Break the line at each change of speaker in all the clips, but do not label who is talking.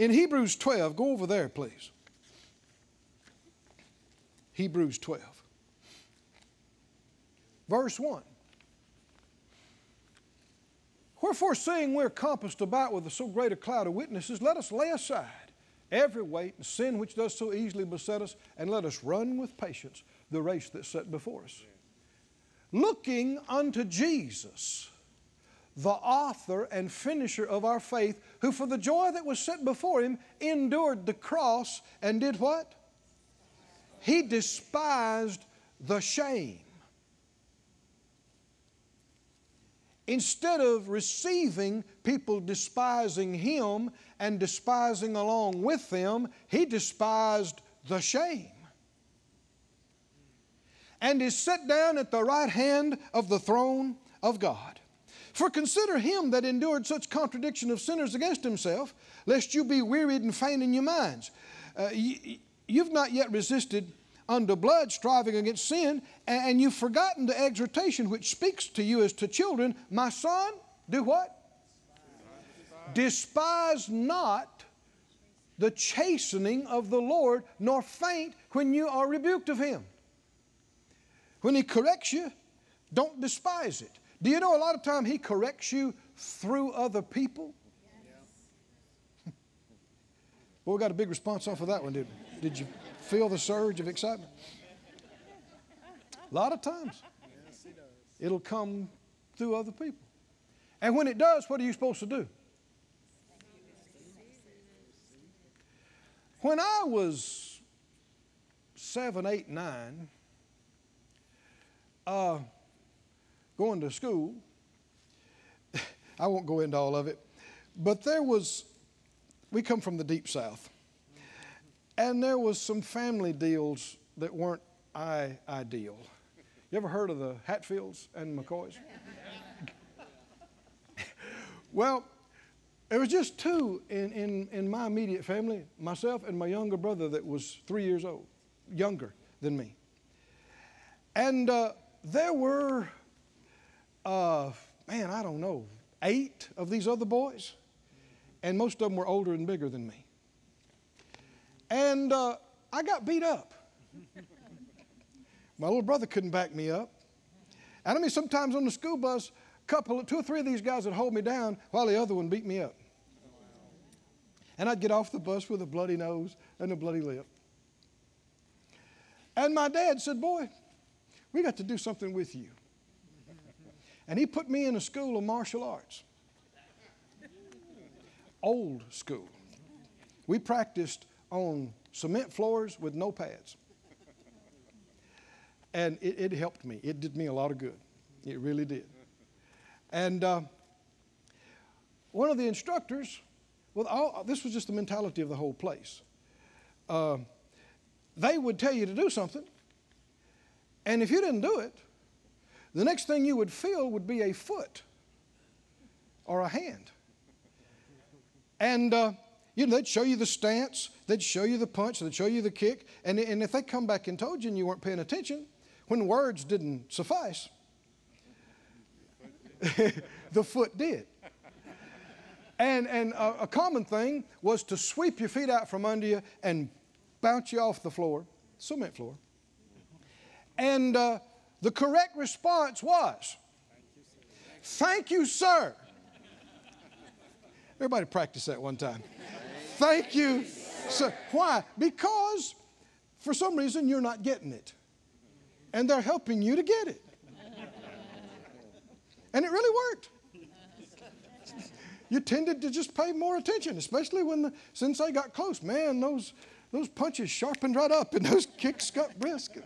In
Hebrews 12, go over there, please. Hebrews 12. Verse 1. Wherefore, seeing we're compassed about with so great a cloud of witnesses, let us lay aside every weight and sin which does so easily beset us, and let us run with patience the race that's set before us. Looking unto Jesus, the author and finisher of our faith, who for the joy that was set before him endured the cross and did what? He despised the shame. Instead of receiving people despising him and despising along with them, he despised the shame. And is set down at the right hand of the throne of God. For consider him that endured such contradiction of sinners against himself, lest you be wearied and faint in your minds. Uh, y- you've not yet resisted unto blood, striving against sin, and, and you've forgotten the exhortation which speaks to you as to children. My son, do what? Despise not the chastening of the Lord, nor faint when you are rebuked of him. When he corrects you, don't despise it. Do you know a lot of time he corrects you through other people? Boy, we got a big response off of that one, didn't we? Did you feel the surge of excitement? A lot of times. It'll come through other people. And when it does, what are you supposed to do? When I was seven, eight, nine, uh, going to school, I won't go into all of it, but there was, we come from the deep south, and there was some family deals that weren't I ideal. You ever heard of the Hatfields and McCoys? well, there was just two in, in, in my immediate family, myself and my younger brother that was three years old, younger than me. And uh, there were, uh, man, I don't know, eight of these other boys, and most of them were older and bigger than me. And uh, I got beat up. My little brother couldn't back me up. And I mean, sometimes on the school bus, a couple, two or three of these guys would hold me down while the other one beat me up. And I'd get off the bus with a bloody nose and a bloody lip. And my dad said, Boy, we got to do something with you. And he put me in a school of martial arts. old school. We practiced on cement floors with no pads. And it, it helped me. It did me a lot of good. It really did. And uh, one of the instructors, well, all, this was just the mentality of the whole place. Uh, they would tell you to do something, and if you didn't do it, the next thing you would feel would be a foot or a hand. And uh, you know, they'd show you the stance, they'd show you the punch, they'd show you the kick, and, and if they come back and told you and you weren't paying attention, when words didn't suffice, the foot did. And, and a, a, common thing was to sweep your feet out from under you and bounce you off the floor, cement floor. And uh, the correct response was, Thank you, sir. Everybody practice that one time. Thank you, sir. Why? Because for some reason you're not getting it. And they're helping you to get it. And it really worked you tended to just pay more attention, especially when the sensei got close. Man, those, those punches sharpened right up and those kicks got brisk.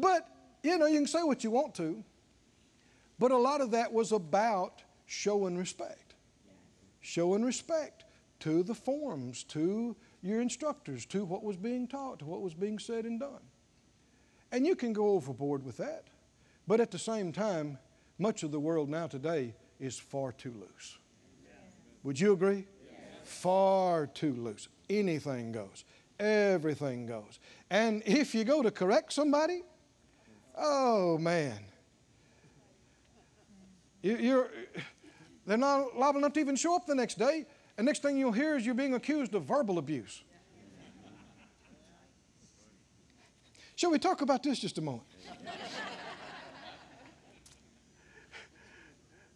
But, you know, you can say what you want to, but a lot of that was about showing respect. Showing respect to the forms, to your instructors, to what was being taught, to what was being said and done. And you can go overboard with that. But at the same time, much of the world now today is far too loose. Would you agree? Far too loose. Anything goes. Everything goes. And if you go to correct somebody, oh man, you're, they're not liable enough to even show up the next day. And next thing you'll hear is you're being accused of verbal abuse. Shall we talk about this just a moment?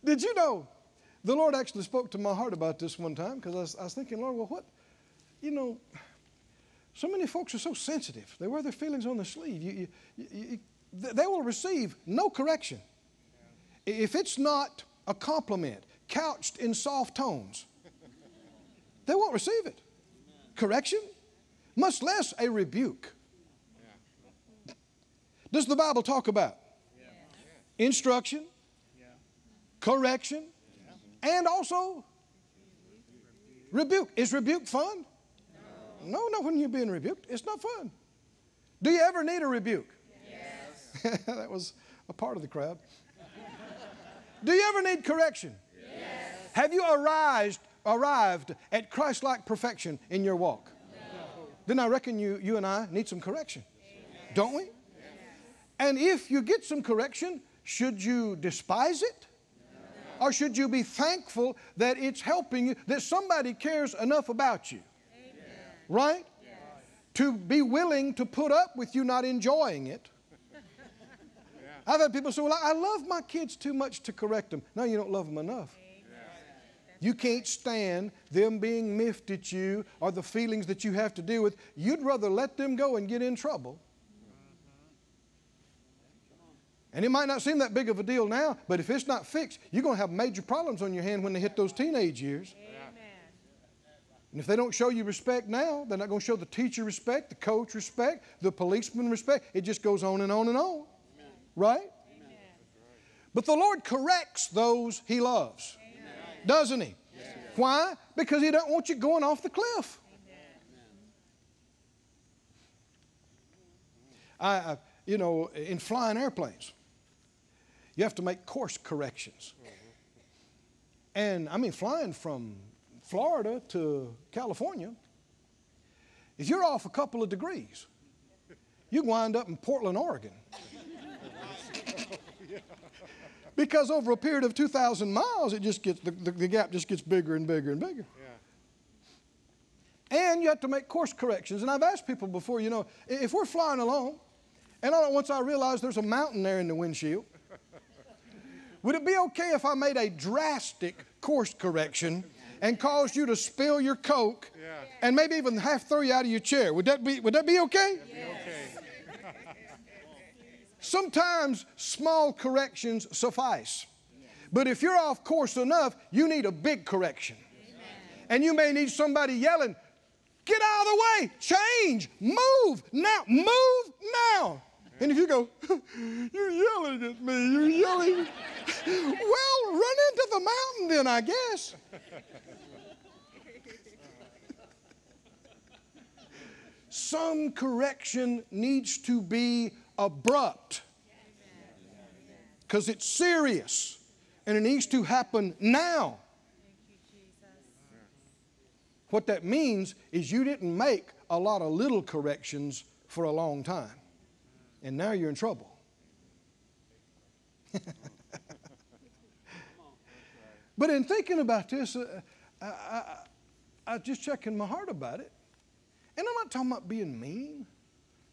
Did you know? The Lord actually spoke to my heart about this one time because I, was, I was thinking, Lord, well, what? You know, so many folks are so sensitive. They wear their feelings on their sleeve. You, you, you, they will receive no correction. If it's not a compliment couched in soft tones, they won't receive it. Correction, much less a rebuke. Does the Bible talk about instruction, correction, and also rebuke. Is rebuke fun? No. No, when you're being rebuked. It's not fun. Do you ever need a rebuke? That was a part of the crowd. Do you ever need correction? Yes. Have you arrived, arrived at Christ like perfection in your walk? No. Then I reckon you, you and I need some correction. Yes. Don't we? Yes. And if you get some correction, should you despise it? Or should you be thankful that it's helping you, that somebody cares enough about you? Amen. Right? To be willing to put up with you not enjoying it. I've had people say, Well, I love my kids too much to correct them. No, you don't love them enough. You can't stand them being miffed at you or the feelings that you have to deal with. You'd rather let them go and get in trouble mm-hmm. And it might not seem that big of a deal now, but if it's not fixed, you're going to have major problems on your hand when they hit those teenage years. Amen. And if they don't show you respect now, they're not going to show the teacher respect, the coach respect, the policeman respect. It just goes on and on and on. Amen. Right? Amen. But the Lord corrects those He loves, doesn't He? Yes. Why? Because He doesn't want you going off the cliff. I, I, you know, in flying airplanes, you have to make course corrections. And I mean, flying from Florida to California, if you're off a couple of degrees, you wind up in Portland, Oregon. because over a period of 2,000 miles, it just gets, the, the, the, gap just gets bigger and bigger and bigger. Yeah. And you have to make course corrections. And I've asked people before, you know, if we're flying along, and all at once I realize there's a mountain there in the windshield, would it be okay if I made a drastic course correction and caused you to spill your Coke yeah. and maybe even half throw you out of your chair? Would that be, would that be okay? Yes. Sometimes small corrections suffice. But if you're off course enough, you need a big correction. And you may need somebody yelling, Get out of the way, change, move now, move now. And if you go, You're yelling at me, you're yelling. well, run into the mountain then, I guess. Some correction needs to be abrupt because it's serious and it needs to happen now. What that means is you didn't make a lot of little corrections for a long time, and now you're in trouble. but in thinking about this, uh, I, I, I just checking my heart about it. And I'm not talking about being mean,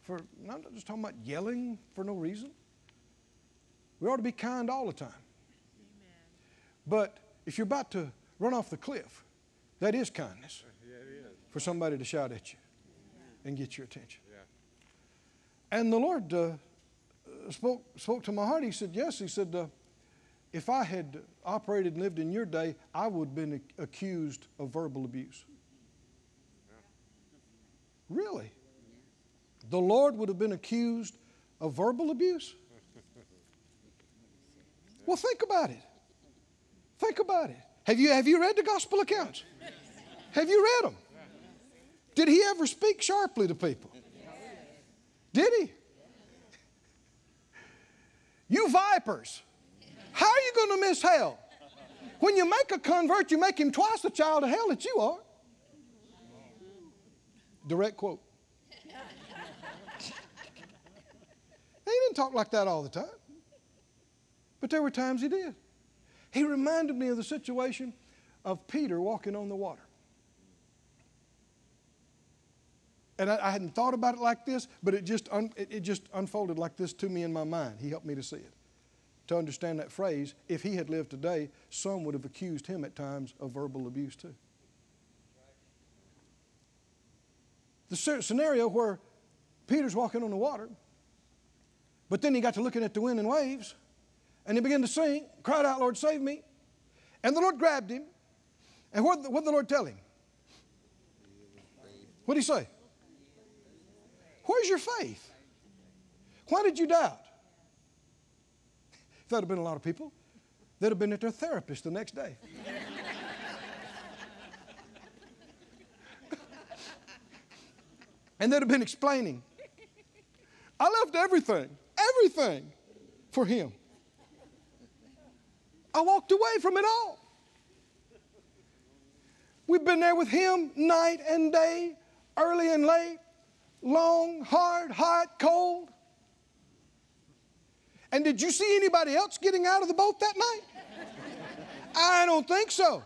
for, I'm not just talking about yelling for no reason. We ought to be kind all the time. But if you're about to run off the cliff, that is kindness for somebody to shout at you and get your attention. And the Lord uh, spoke, spoke to my heart. He said, Yes. He said, uh, If I had operated and lived in your day, I would have been accused of verbal abuse. Really? The Lord would have been accused of verbal abuse? Well, think about it. Think about it. Have you, have you read the gospel accounts? Have you read them? Did he ever speak sharply to people? Did he? You vipers, how are you going to miss hell? When you make a convert, you make him twice the child of hell that you are. Direct quote. Didn't talk like that all the time, but there were times he did. He reminded me of the situation of Peter walking on the water. And I, I hadn't thought about it like this, but it just, un, it, it just unfolded like this to me in my mind. He helped me to see it. To understand that phrase, if he had lived today, some would have accused him at times of verbal abuse too. The scenario where Peter's walking on the water, but then he got to looking at the wind and waves, and he began to sing, cried out, Lord, save me. And the Lord grabbed him. And what did the Lord tell him? What did he say? Where's your faith? Why did you doubt? If that had been a lot of people, they'd have been at their therapist the next day. and they'd have been explaining. I left everything, everything for him. I walked away from it all. We've been there with him night and day, early and late, long, hard, hot, cold. And did you see anybody else getting out of the boat that night? I don't think so.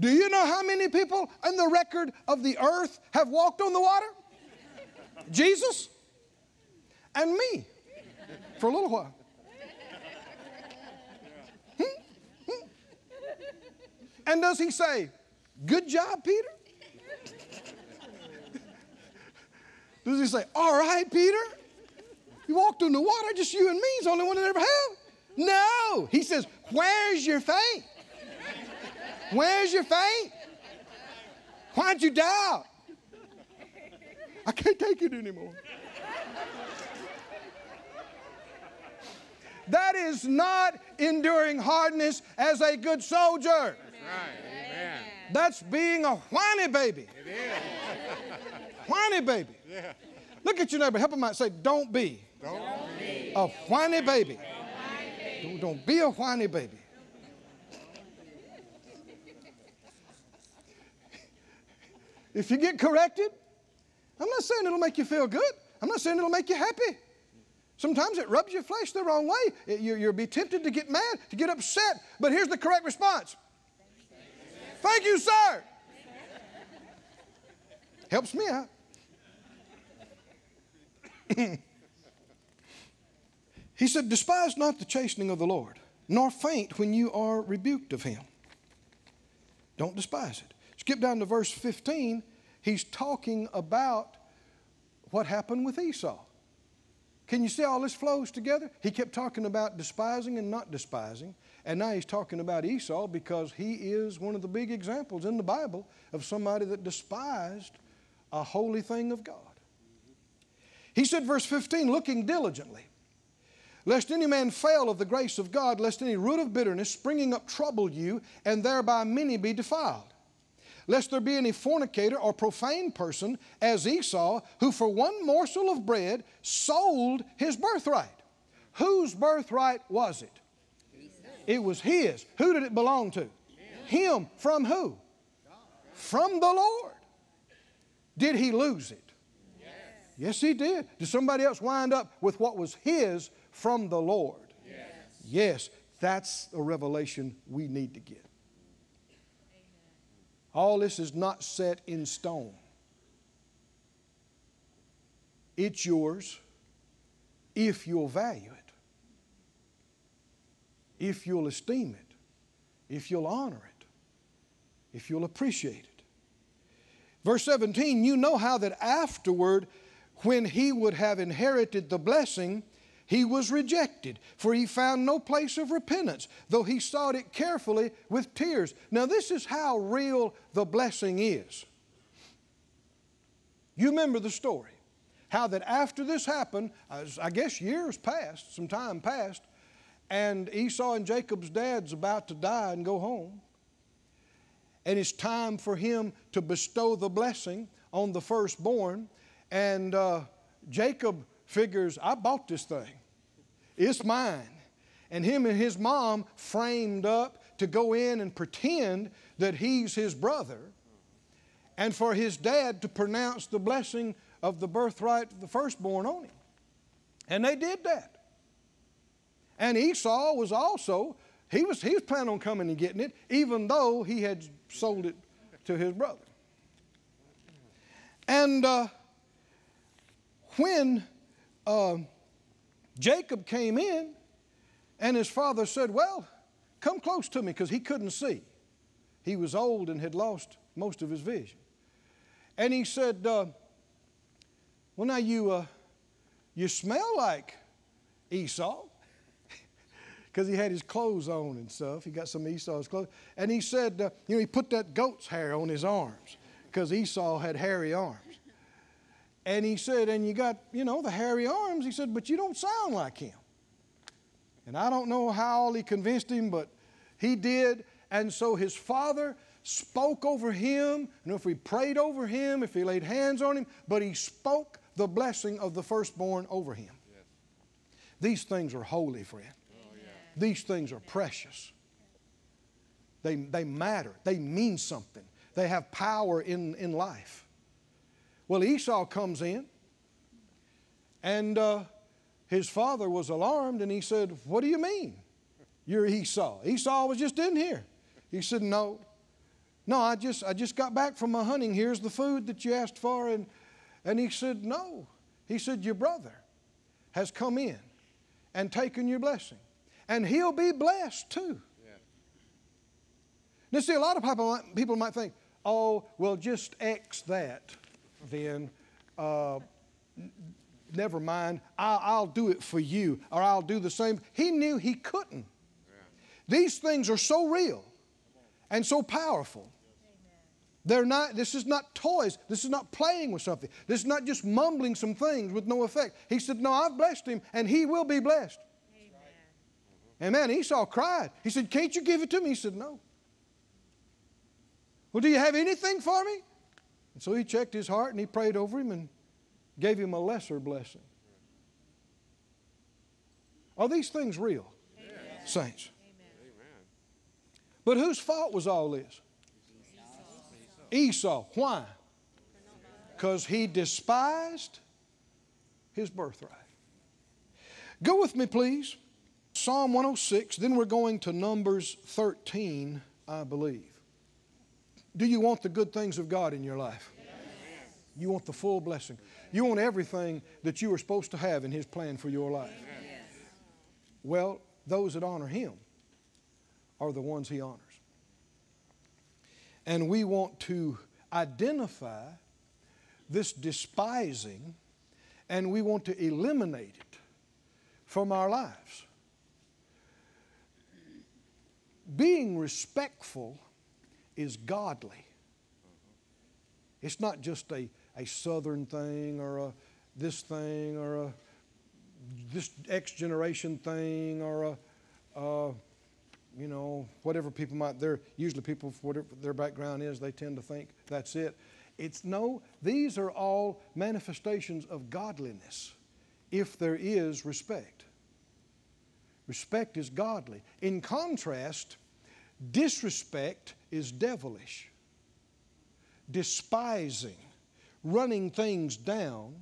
Do you know how many people in the record of the earth have walked on the water? Jesus and me for a little while. Hmm? Hmm? And does he say, Good job, Peter? Does he say, All right, Peter? You walked on the water, just you and me. He's the only one that ever have. No. He says, Where's your faith? Where's your faith? Why'd you doubt? I can't take it anymore. That is not enduring hardness as a good soldier.
Right. Amen.
That's being a whiny baby.
It is.
Whiny baby.
Yeah.
Look at your neighbor. Help him out. Say, don't be
Don't be.
a whiny baby. Don't, don't be a whiny baby. If you get corrected, not saying it'll make you feel good. I'm not saying it'll make you happy. Sometimes it rubs your flesh the wrong way. It- you, you'll be tempted to get mad, to get upset. But here's the correct response Thank you, sir. Helps me out. he said, Despise not the chastening of the Lord, nor faint when you are rebuked of him. Don't despise it. Skip down to verse 15. He's talking about what happened with Esau. Can you see all this flows together? He kept talking about despising and not despising. And now he's talking about Esau because he is one of the big examples in the Bible of somebody that despised a holy thing of God. He said, verse 15, looking diligently, lest any man fail of the grace of God, lest any root of bitterness springing up trouble you, and thereby many be defiled. Lest there be any fornicator or profane person as Esau, who for one morsel of bread sold his birthright. Whose birthright was it? It was his. Who did it belong to? Him. From who? From the Lord. Did he lose it? Yes, he did. Did somebody else wind up with what was his from the Lord? Yes, that's a revelation we need to get. All this is not set in stone. It's yours if you'll value it, if you'll esteem it, if you'll honor it, if you'll appreciate it. Verse 17, you know how that afterward, when he would have inherited the blessing, he was rejected, for he found no place of repentance, though he sought it carefully with tears. Now, this is how real the blessing is. You remember the story. How that after this happened, I guess years passed, some time passed, and Esau and Jacob's dad's about to die and go home. And it's time for him to bestow the blessing on the firstborn. And uh, Jacob figures, I bought this thing, it's mine. And him and his mom framed up to go in and pretend that he's his brother, and for his dad to pronounce the blessing of the birthright of the firstborn on him. And they did that. And Esau was also, he was, he was planning on coming and getting it, even though he had sold it to his brother. And uh, when uh, Jacob came in, and his father said, Well, come close to me, because he couldn't see. He was old and had lost most of his vision. And he said, uh, Well, now you, uh, you smell like Esau. Because he had his clothes on and stuff. He got some Esau's clothes. And he said, uh, You know, he put that goat's hair on his arms because Esau had hairy arms. And he said, And you got, you know, the hairy arms. He said, But you don't sound like him. And I don't know how he convinced him, but he did. And so his father spoke over him. And if he prayed over him, if he laid hands on him, but he spoke the blessing of the firstborn over him. These things are holy, friend. These things are precious. They, they matter. They mean something. They have power in, in life. Well, Esau comes in, and uh, his father was alarmed, and he said, What do you mean? You're Esau. Esau was just in here. He said, No. No, I just, I just got back from my hunting. Here's the food that you asked for. And, and he said, No. He said, Your brother has come in and taken your blessing. And he'll be blessed too. Now, see, a lot of people might, people might think, oh, well, just X that, then. Uh, never mind. I'll, I'll do it for you, or I'll do the same. He knew he couldn't. These things are so real and so powerful. They're not, this is not toys. This is not playing with something. This is not just mumbling some things with no effect. He said, No, I've blessed him, and he will be blessed. And man, Esau cried. He said, Can't you give it to me? He said, No. Well, do you have anything for me? And so he checked his heart and he prayed over him and gave him a lesser blessing. Are these things real, saints? Amen. But whose fault was all this? Esau. Why? Because he despised his birthright. Go with me, please. Psalm 106, then we're going to Numbers 13, I believe. Do you want the good things of God in your life? You want the full blessing. You want everything that you are supposed to have in His plan for your life. Well, those that honor Him are the ones He honors. And we want to identify this despising and we want to eliminate it from our lives. Being respectful is godly. It's not just a, a southern thing or a this thing or a this X generation thing or a, you know, whatever people might, they're usually people, whatever their background is, they tend to think that's it. It's no, these are all manifestations of godliness if there is respect. Respect is godly. In contrast, disrespect is devilish. Despising, running things down,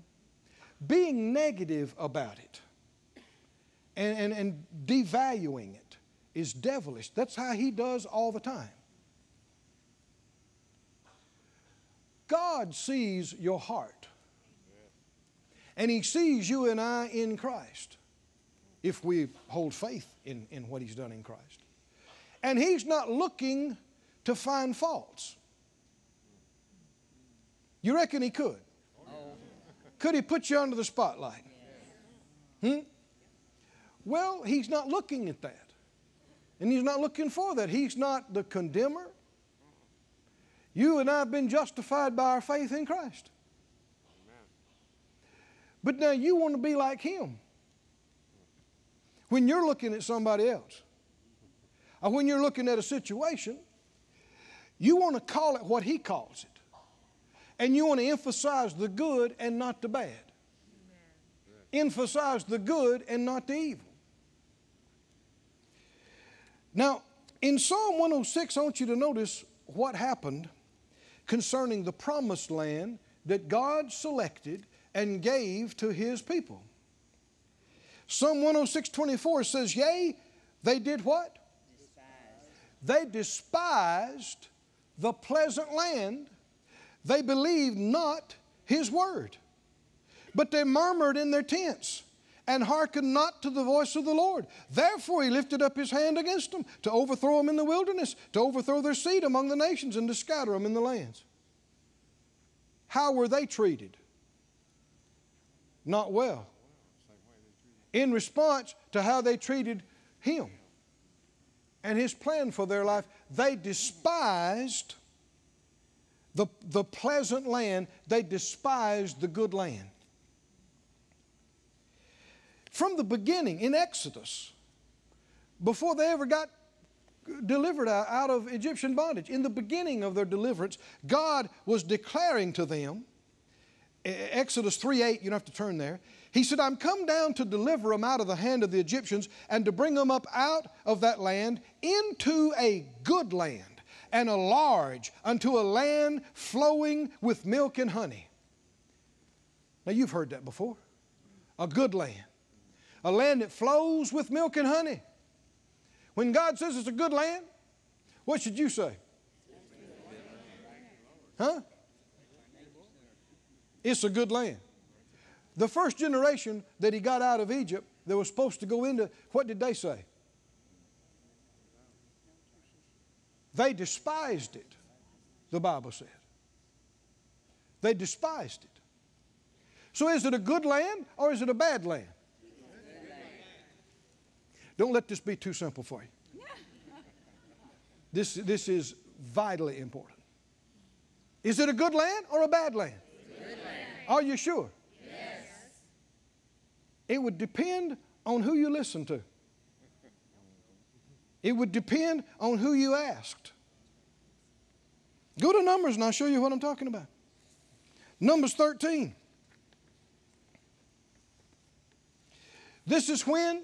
being negative about it, and, and, and devaluing it is devilish. That's how he does all the time. God sees your heart. And He sees you and I in Christ if we hold faith in, in what He's done in Christ. And He's not looking to find faults. You reckon He could? Could He put you under the spotlight? Hmm? Well, He's not looking at that. And He's not looking for that. He's not the condemner. You and I have been justified by our faith in Christ. But now you want to be like Him. When you're looking at somebody else, or when you're looking at a situation, you want to call it what He calls it. And you want to emphasize the good and not the bad. Emphasize the good and not the evil. Now, in Psalm 106, I want you to notice what happened concerning the promised land that God selected and gave to his people. Psalm 106 24 says, Yea, they did what? They despised the pleasant land. They believed not his word, but they murmured in their tents and hearkened not to the voice of the Lord. Therefore, he lifted up his hand against them to overthrow them in the wilderness, to overthrow their seed among the nations, and to scatter them in the lands. How were they treated? Not well. In response to how they treated him and his plan for their life, they despised the, the pleasant land, they despised the good land. From the beginning in Exodus, before they ever got delivered out of Egyptian bondage, in the beginning of their deliverance, God was declaring to them, Exodus 3 8, you don't have to turn there. He said, I'm come down to deliver them out of the hand of the Egyptians and to bring them up out of that land into a good land and a large, unto a land flowing with milk and honey. Now, you've heard that before. A good land a land that flows with milk and honey. When God says it's a good land, what should you say? Huh? It's a good land. The first generation that he got out of Egypt that was supposed to go into, what did they say? They despised it, the Bible said. They despised it. So is it a good land or is it a bad land? Don't let this be too simple for you. This, this is vitally important. Is it a good land or a bad land? Are you sure? It would depend on who you listen to. It would depend on who you asked. Go to Numbers and I'll show you what I'm talking about. Numbers 13. This is when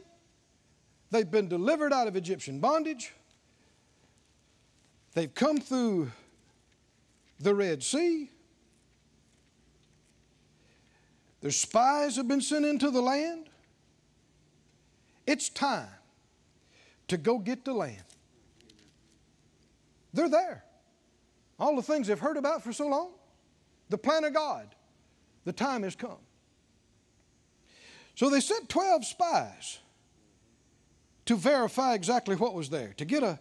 they've been delivered out of Egyptian bondage. They've come through the Red Sea. Their spies have been sent into the land. It's time to go get the land. They're there. All the things they've heard about for so long, the plan of God, the time has come. So they sent 12 spies to verify exactly what was there, to get a,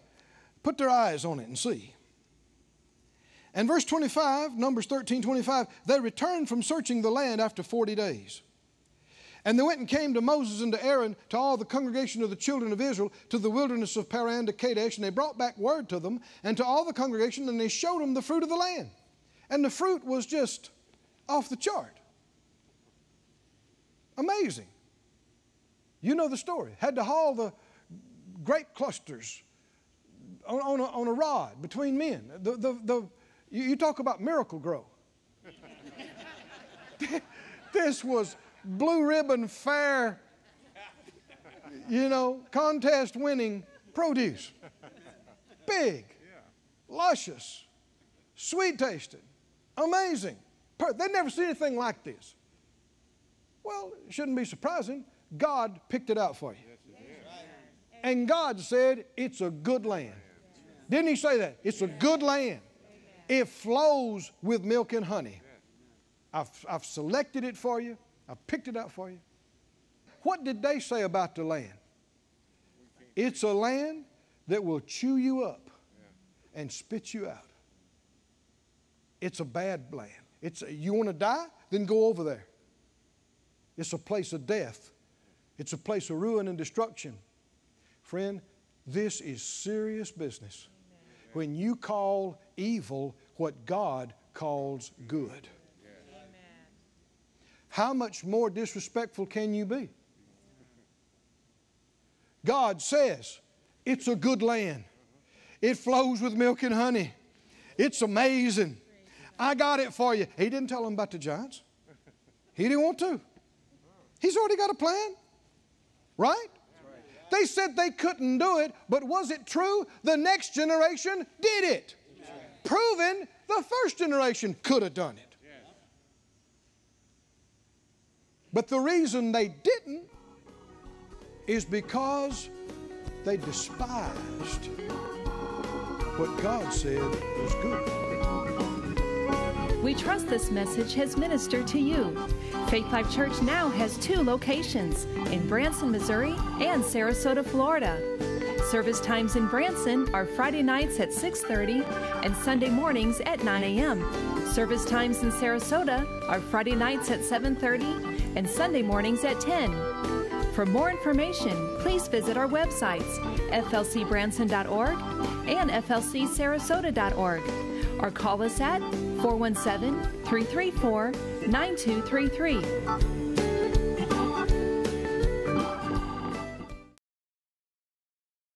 put their eyes on it and see. And verse 25, Numbers 13 25, they returned from searching the land after 40 days. And they went and came to Moses and to Aaron, to all the congregation of the children of Israel, to the wilderness of Paran to Kadesh, and they brought back word to them and to all the congregation, and they showed them the fruit of the land. And the fruit was just off the chart. Amazing. You know the story. Had to haul the grape clusters on, on, a, on a rod between men. The, the, the, you, you talk about Miracle-Gro. this was blue ribbon fair, you know, contest winning produce. Big, luscious, sweet tasting, amazing. They'd never seen anything like this. Well, it shouldn't be surprising. God picked it out for you. And God said, It's a good land. Didn't He say that? It's a good land. It flows with milk and honey. I've, I've selected it for you, I've picked it out for you. What did they say about the land? It's a land that will chew you up and spit you out. It's a bad land. It's a, you want to die? Then go over there. It's a place of death. It's a place of ruin and destruction. Friend, this is serious business. When you call evil what God calls good. How much more disrespectful can you be? God says it's a good land. It flows with milk and honey. It's amazing. I got it for you. He didn't tell them about the giants. He didn't want to. He's already got a plan. Right? They said they couldn't do it, but was it true? The next generation did it. Proving the first generation could have done it. But the reason they didn't is because they despised what God said was good.
We trust this message has ministered to you. Faith Life Church now has two locations in Branson, Missouri and Sarasota, Florida. Service times in Branson are Friday nights at 6:30 and Sunday mornings at 9 a.m. Service times in Sarasota are Friday nights at 7:30 and Sunday mornings at 10. For more information, please visit our websites, flcbranson.org and flcsarasota.org, or call us at 417 334 9233.